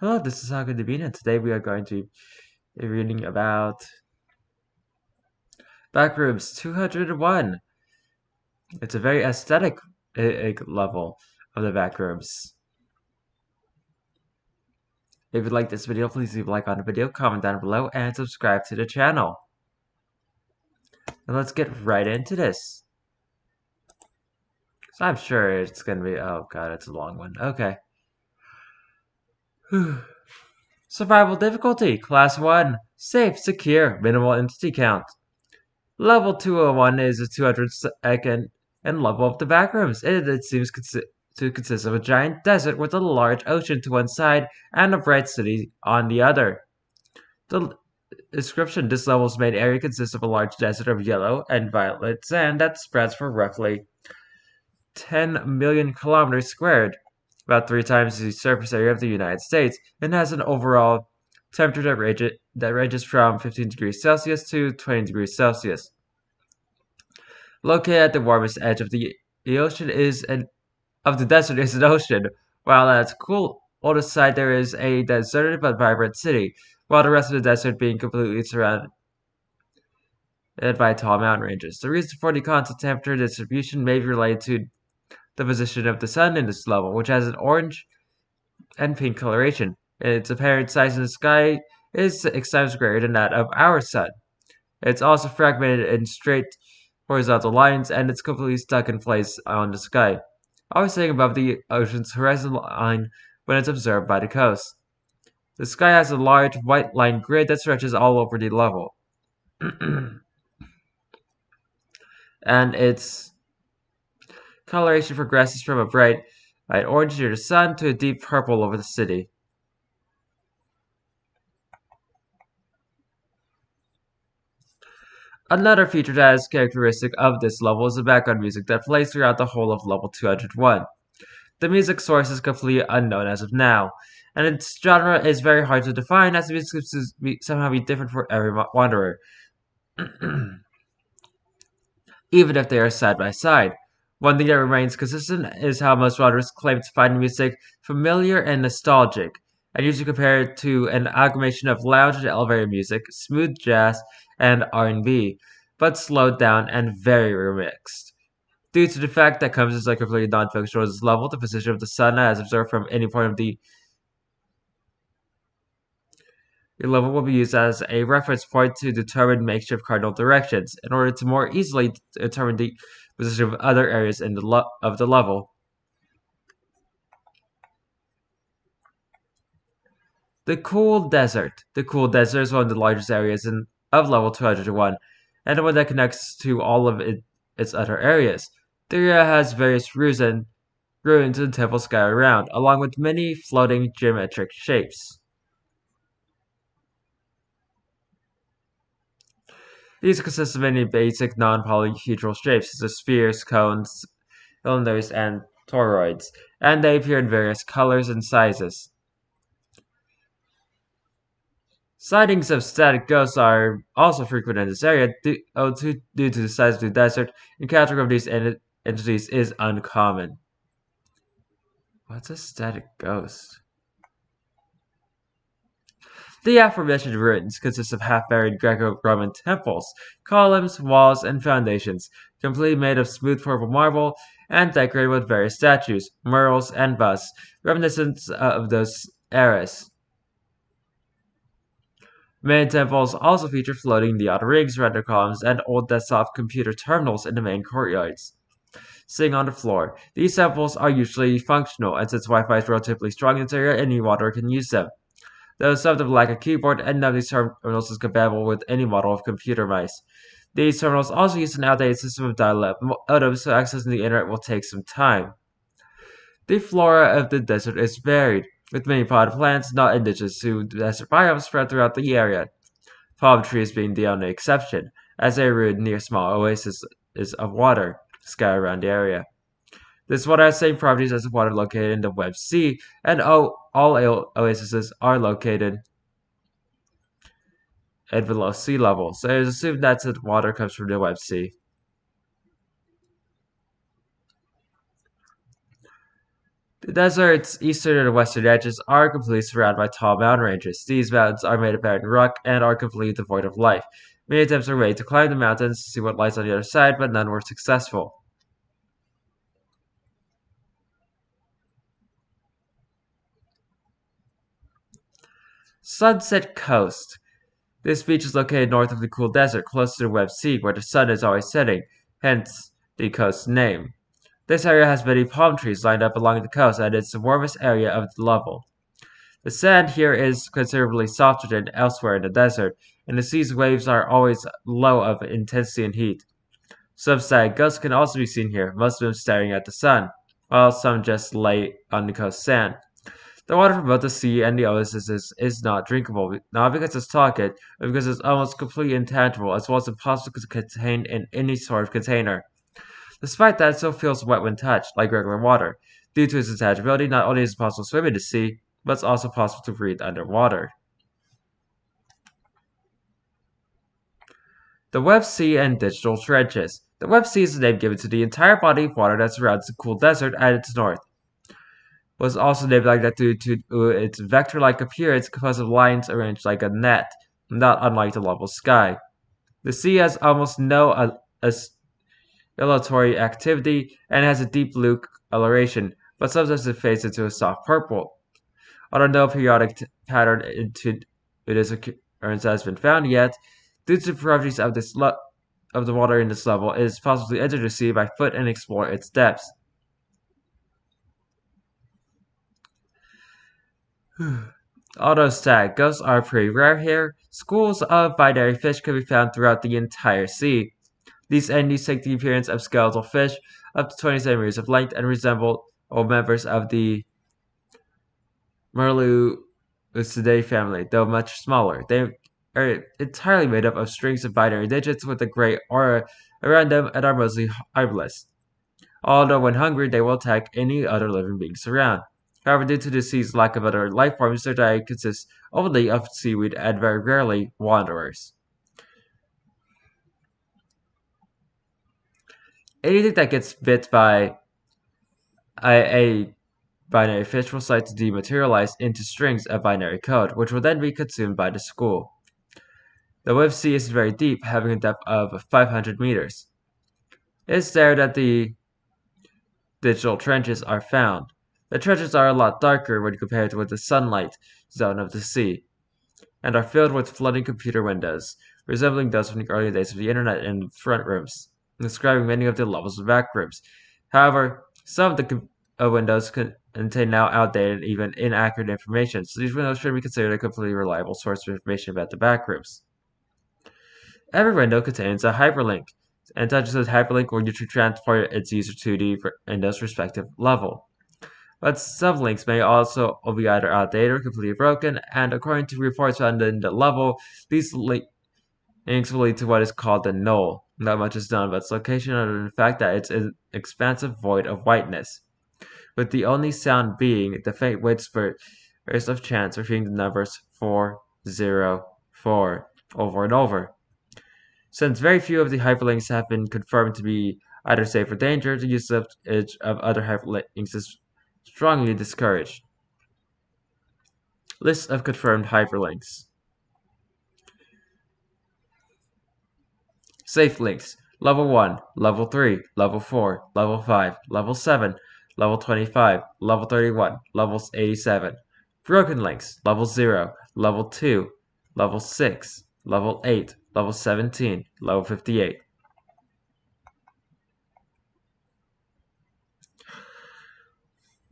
Hello, this is Haga Devine, and today we are going to be reading about Backrooms 201. It's a very aesthetic level of the Backrooms. If you like this video, please leave a like on the video, comment down below, and subscribe to the channel. And let's get right into this. So I'm sure it's gonna be, oh god, it's a long one. Okay. Survival difficulty, class 1. Safe, secure, minimal entity count. Level 201 is the 202nd and level of the backrooms. It, it seems consi to consist of a giant desert with a large ocean to one side and a bright city on the other. The description This level's main area consists of a large desert of yellow and violet sand that spreads for roughly 10 million kilometers squared about three times the surface area of the United States, and has an overall temperature that, range, that ranges from 15 degrees Celsius to 20 degrees Celsius. Located at the warmest edge of the, the ocean is an of the desert is an ocean, while at its cool oldest side there is a deserted but vibrant city, while the rest of the desert being completely surrounded by tall mountain ranges. The reason for the constant temperature distribution may be related to the position of the sun in this level, which has an orange and pink coloration. Its apparent size in the sky is six times greater than that of our sun. It's also fragmented in straight horizontal lines, and it's completely stuck in place on the sky, always staying above the ocean's horizon line when it's observed by the coast. The sky has a large white line grid that stretches all over the level. and it's Coloration progresses from a bright light orange near the sun to a deep purple over the city. Another feature that is characteristic of this level is the background music that plays throughout the whole of level 201. The music source is completely unknown as of now, and its genre is very hard to define as the music seems to somehow be different for every wanderer, even if they are side by side. One thing that remains consistent is how most writers claim to find music familiar and nostalgic, and usually compare it to an amalgamation of lounge and elevator music, smooth jazz, and R&B, but slowed down and very remixed. Due to the fact that comes as a completely non-functional level, the position of the sun as observed from any point of the your level will be used as a reference point to determine makeshift cardinal directions in order to more easily determine the position of other areas in the of the level. The Cool Desert. The Cool Desert is one of the largest areas in, of level 201, and the one that connects to all of it, its other areas. The area has various ruins and ruins and temples scattered around, along with many floating geometric shapes. These consist of many basic non-polyhedral shapes, such as spheres, cones, cylinders, and toroids, and they appear in various colors and sizes. Sightings of static ghosts are also frequent in this area due, oh, to, due to the size of the desert. Encountering of these entities is uncommon. What's a static ghost? The aforementioned ruins consist of half-buried Greco-Roman temples, columns, walls, and foundations, completely made of smooth purple marble and decorated with various statues, murals, and busts, reminiscent of those eras. Many temples also feature floating the outer rings, render columns, and old desktop computer terminals in the main courtyards. Sitting on the floor, these temples are usually functional, and since Wi-Fi is relatively strong in this area, any water can use them. Though some of them lack a keyboard, and none of these terminals is compatible with any model of computer mice. These terminals also use an outdated system of dial-up modems, so accessing the internet will take some time. The flora of the desert is varied, with many potted plants not indigenous to the desert biomes spread throughout the area. Palm trees being the only exception, as they root near small oases of water scattered around the area. This water has same properties as the water located in the web Sea, and all, all oases are located at below sea level, so it is assumed that the water comes from the web Sea. The desert's eastern and western edges are completely surrounded by tall mountain ranges. These mountains are made of barren rock and are completely devoid of life. Many attempts were made to climb the mountains to see what lies on the other side, but none were successful. Sunset Coast. This beach is located north of the cool desert, close to the Web Sea, where the sun is always setting, hence the coast's name. This area has many palm trees lined up along the coast, and it's the warmest area of the level. The sand here is considerably softer than elsewhere in the desert, and the sea's waves are always low of intensity and heat. Some stag gulls can also be seen here, most of them staring at the sun, while some just lay on the coast sand. The water from both the sea and the oasis is, is not drinkable, not because it's toxic, but because it's almost completely intangible, as well as impossible to contain in any sort of container. Despite that, it still feels wet when touched, like regular water. Due to its intangibility, not only is it possible to swim in the sea, but it's also possible to breathe underwater. The Web Sea and Digital Trenches. The Web Sea is the name given to the entire body of water that surrounds the cool desert at its north. Was also named like that due to its vector-like appearance because of lines arranged like a net, not unlike the level sky. The sea has almost no uh, oscillatory activity and has a deep blue coloration, but sometimes it fades into a soft purple. Although no periodic pattern into its occurrence has been found yet, due to the properties of this of the water in this level, it is possible to enter the sea by foot and explore its depths. Although stag gulls are pretty rare here, schools of binary fish can be found throughout the entire sea. These entities take the appearance of skeletal fish up to 20 centimeters of length and resemble old members of the Merlucciidae family, though much smaller. They are entirely made up of strings of binary digits with a gray aura around them and are mostly harmless. Although when hungry, they will attack any other living beings around. However, due to the sea's lack of other life forms, their diet consists only of seaweed and very rarely wanderers. anything that gets bit by a, a binary fish will start to dematerialize into strings of binary code, which will then be consumed by the school. The Web Sea is very deep, having a depth of 500 meters. It's there that the digital trenches are found. The trenches are a lot darker when compared with the sunlight zone of the sea, and are filled with floating computer windows, resembling those from the early days of the internet in front rooms describing many of the levels of back rooms. However, some of the uh, windows contain now outdated, and even inaccurate information, so these windows should be considered a completely reliable source of information about the back rooms. Every window contains a hyperlink, and touches the hyperlink will usually transport its user to the window's respective level. But some links may also be either outdated or completely broken, and according to reports found in the level, these links will lead to what is called the null, not much is known about its location other than the fact that it's an expansive void of whiteness, with the only sound being the faint whisper of chance repeating the numbers 404 over and over. Since very few of the hyperlinks have been confirmed to be either safe or dangerous, the of, of other hyperlinks is strongly discouraged. List of confirmed hyperlinks. Safe links. Level 1, Level 3, Level 4, Level 5, Level 7, Level 25, Level 31, Level 87. Broken links. Level 0, Level 2, Level 6, Level 8, Level 17, Level 58.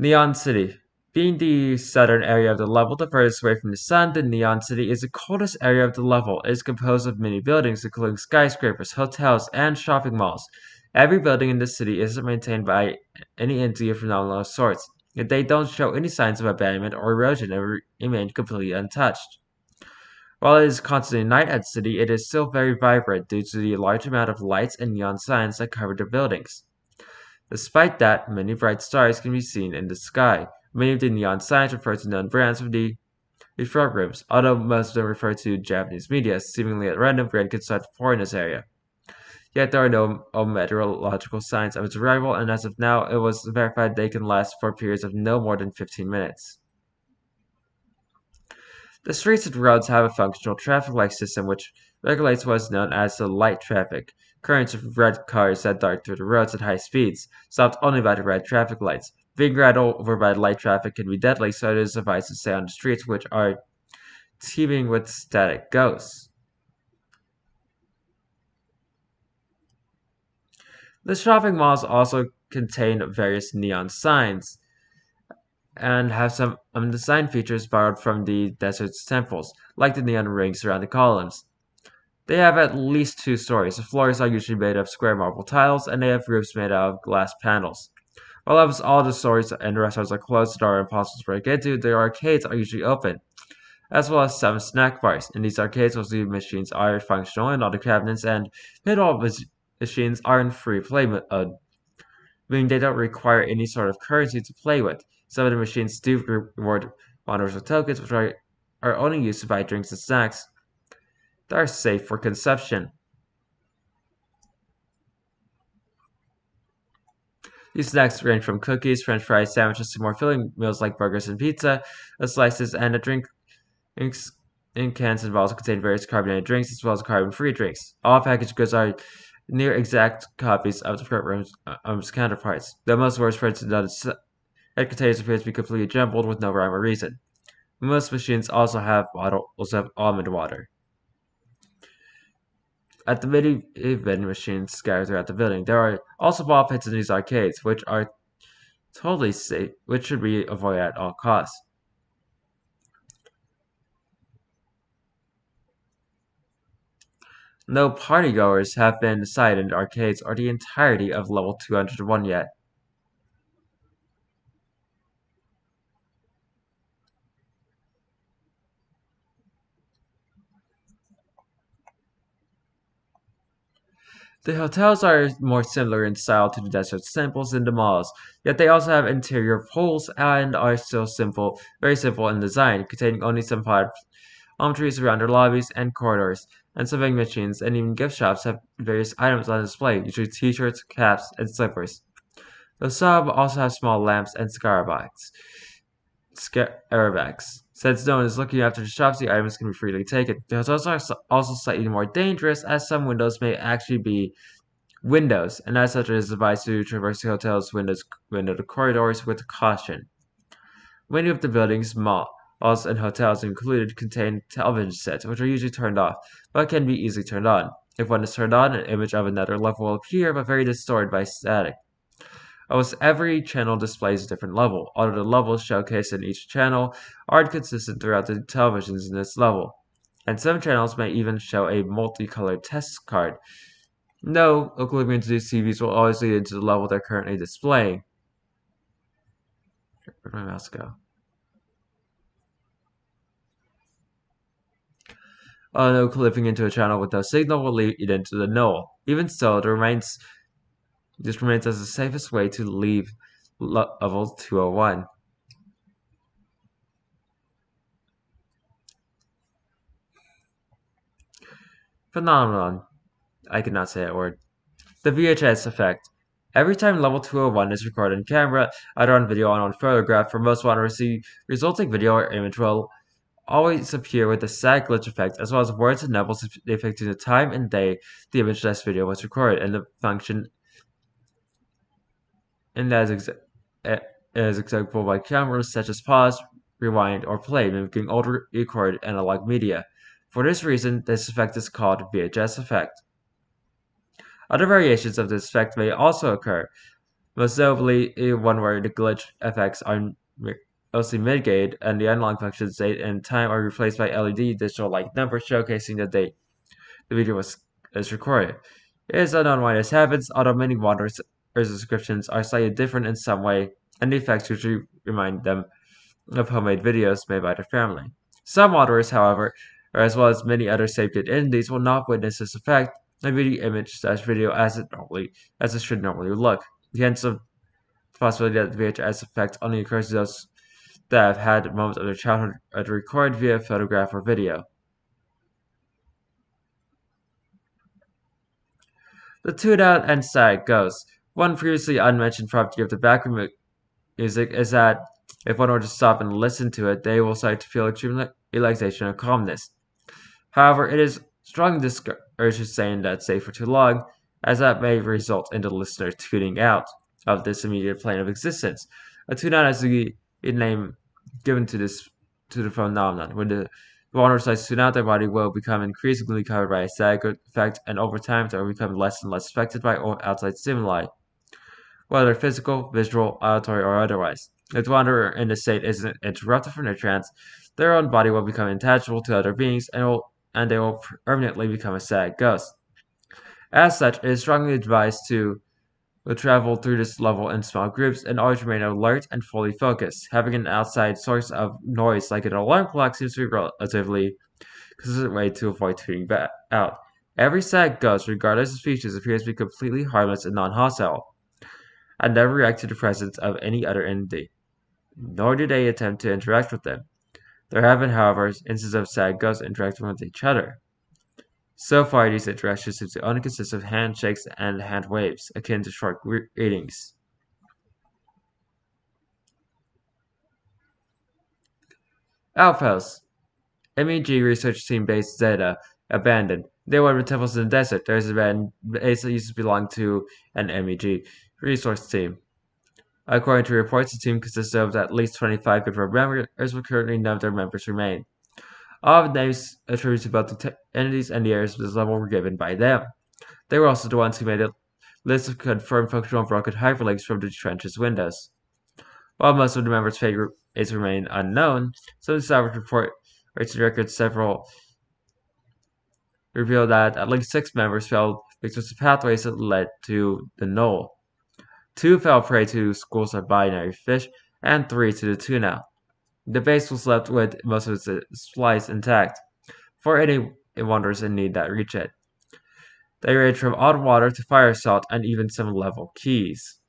Neon City. Being the southern area of the level, the furthest away from the sun, the Neon City is the coldest area of the level. It is composed of many buildings, including skyscrapers, hotels, and shopping malls. Every building in the city is maintained by any entity of phenomenal sorts, yet they don't show any signs of abandonment or erosion and remain completely untouched. While it is constantly night at the city, it is still very vibrant due to the large amount of lights and neon signs that cover the buildings. Despite that, many bright stars can be seen in the sky. Many of the neon signs refer to known brands of the these programs, although most of them refer to Japanese media, seemingly at random brand constructed for in this area. Yet there are no meteorological signs of its arrival, and as of now, it was verified they can last for periods of no more than 15 minutes. The streets and roads have a functional traffic light system which regulates what is known as the light traffic. Currents of red cars that dart through the roads at high speeds, stopped only by the red traffic lights. Being ran over by light traffic can be deadly, so it is advised to stay on the streets which are teeming with static ghosts. The shopping malls also contain various neon signs and have some design features borrowed from the desert's temples, like the neon rings around the columns. They have at least two stories. The floors are usually made of square marble tiles, and they have roofs made out of glass panels. While almost all the stores and restaurants are closed and are impossible to break into, the arcades are usually open, as well as some snack bars. In these arcades, most of the machines are functional, and all the cabinets and pinball machines are in free play mode, uh, meaning they don't require any sort of currency to play with. Some of the machines do reward wanderers with tokens, which are only used to buy drinks and snacks that are safe for consumption. These snacks range from cookies, french fries, sandwiches to more filling meals like burgers and pizza, slices, and a drink in cans and bottles contain various carbonated drinks as well as carbon-free drinks. All packaged goods are near exact copies of the program's um, counterparts. The most worst for instance, that containers appear to be completely jumbled with no rhyme or reason. Most machines also have bottles of almond water. At the mini vending machines scattered throughout the building, there are also ball pits in these arcades, which are totally safe, which should be avoided at all costs. No partygoers have been sighted in arcades or the entirety of level 201 yet. The hotels are more similar in style to the desert temples than the malls, yet they also have interior pools and are still simple, very simple in design, containing only some palm trees around their lobbies and corridors, and some vending machines and even gift shops have various items on display, usually t-shirts, caps, and slippers. The sub also has small lamps and scarabacks. Scarabacks. Since no one is looking after the shops, the items can be freely taken. The hotels are also slightly more dangerous, as some windows may actually be windows, and as such it is advised to traverse the hotel's windows, window corridors with caution. Many of the buildings, malls, and hotels included contain television sets, which are usually turned off, but can be easily turned on. If one is turned on, an image of another level will appear, but very distorted by static. Almost every channel displays a different level, although the levels showcased in each channel are consistent throughout the televisions in this level, and some channels may even show a multicolored test card. No, to these TVs will always lead into the level they're currently displaying. Where'd my mouse go? Oh no, clipping into a channel with no signal will lead into the null. Even so, it remains this remains as the safest way to leave level 201. Phenomenon. I cannot say that word. The VHS effect. Every time level 201 is recorded on camera, either on video or on photograph, for most wanderers, the resulting video or image will always appear with the sag glitch effect, as well as words and numbers depicting the time and day the image video was recorded, and the function and is, exa example by cameras such as pause, rewind, or play, mimicking old recorded analog media. For this reason, this effect is called VHS effect. Other variations of this effect may also occur, most notably one where the glitch effects are mostly mitigated and the analog functions date and time are replaced by LED digital light numbers showcasing the date the video was is recorded. It is unknown why this happens, although many wanderers descriptions are slightly different in some way, and the effects usually remind them of homemade videos made by their family. Some wanderers, however, as well as many other safety entities, will not witness this effect and view the image slash video as it normally as it should normally look. Hence the possibility that the VHS effect only occurs to those that have had moments of their childhood recorded via photograph or video. The tune-out and side goes. One previously unmentioned property of the background music is that if one were to stop and listen to it, they will start to feel extreme relaxation and calmness. However, it is strongly discouraged saying that stay for too long, as that may result in the listener tuning out of this immediate plane of existence. A tune-out is the name given to this to the phenomenon. When the water starts to tune out, their body will become increasingly covered by a sag effect, and over time, they will become less and less affected by outside stimuli, whether physical, visual, auditory, or otherwise. If the wanderer in this state isn't interrupted from their trance, their own body will become intangible to other beings and, will, and they will permanently become a sad ghost. As such, it is strongly advised to travel through this level in small groups and always remain alert and fully focused. Having an outside source of noise like an alarm clock seems to be relatively consistent way to avoid tuning out. Every sad ghost, regardless of species, appears to be completely harmless and non-hostile, and never react to the presence of any other entity nor do they attempt to interact with them. There have been, however, instances of sad ghosts interacting with each other. So far, these interactions seem to only consist of handshakes and hand waves, akin to short greetings. Outposts. MEG research team base Zeta abandoned. There were temples in the desert. There's a base that used to belong to an MEG resource team. According to reports, the team consists of at least 25 confirmed members, but currently none of their members remain. All of the names attributed to both the entities and the areas of this level were given by them. They were also the ones who made a list of confirmed functional broken hyperlinks from the trench's windows. While most of the members' fate is remain unknown, some of the salvage report rates and records several reveal that at least six members fell victims to pathways that led to the null. Two fell prey to schools of binary fish, and three to the tuna. The base was left with most of its supplies intact, for any wanderers in need that reach it. They range from odd water to fire salt and even some level keys.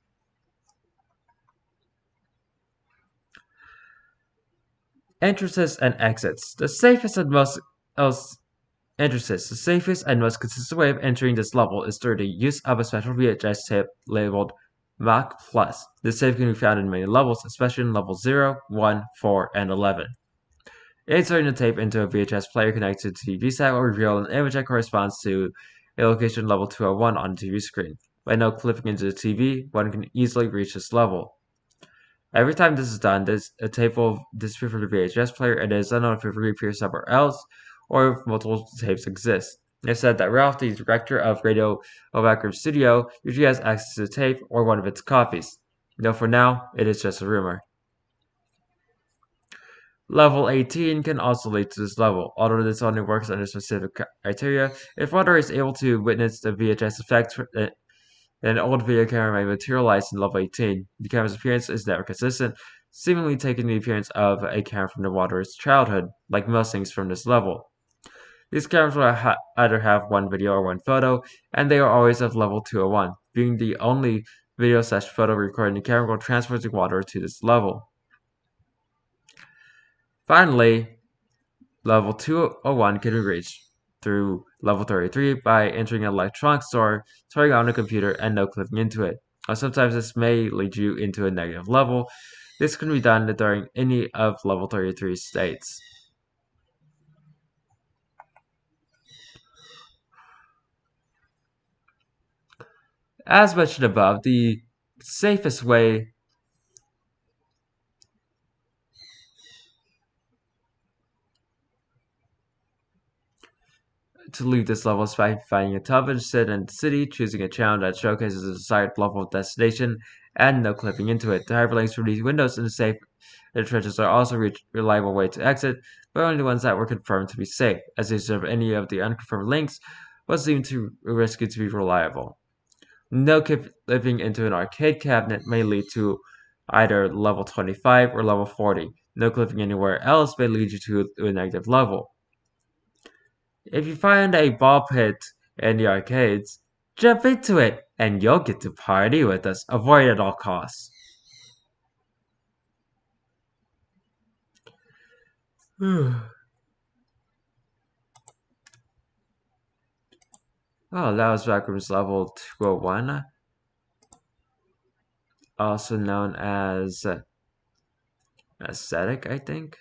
Entrances and exits. The safest and most else entrances. The safest and most consistent way of entering this level is through the use of a special VHS tape labeled Mach Plus. This save can be found in many levels, especially in levels 0, 1, 4, and 11. Inserting the tape into a VHS player connected to the TV set will reveal an image that corresponds to a location level 201 on the TV screen. By no clipping into the TV, one can easily reach this level. Every time this is done, this, a tape will disappear from the VHS player and it is unknown if it reappears somewhere else or if multiple tapes exist. It said that Ralph, the director of Radio Backrooms Studio, usually has access to the tape or one of its copies. Though for now, it is just a rumor. Level 18 can also lead to this level, although this only works under specific criteria. If one is able to witness the VHS effect, an old video camera may materialize in level 18. The camera's appearance is never consistent, seemingly taking the appearance of a camera from the Wanderer's childhood, like most things from this level. These cameras will ha either have one video or one photo, and they are always of level 201, being the only video slash photo recording the camera will transfer the water to this level. Finally, level 201 can be reached through level 33 by entering an electronics store, turning on a computer, and no clicking into it. Sometimes this may lead you into a negative level. This can be done during any of level 33 states. As mentioned above, the safest way to leave this level is by finding a top instead in the city, choosing a challenge that showcases a desired level of destination, and no clipping into it. The hyperlinks from these windows in the safe the trenches are also a reliable way to exit, but only the ones that were confirmed to be safe, as they serve any of the unconfirmed links was deemed too risky to be reliable. No clipping into an arcade cabinet may lead to either level 25 or level 40. No clipping anywhere else may lead you to a negative level. If you find a ball pit in the arcades, jump into it and you'll get to party with us. Avoid at all costs. Oh, that was Backroom's level 201. Also known as uh, aesthetic, I think.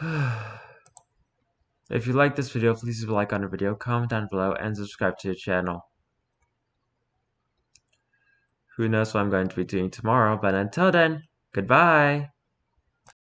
if you like this video, please leave a like on the video, comment down below, and subscribe to the channel. Who knows what I'm going to be doing tomorrow, but until then, goodbye!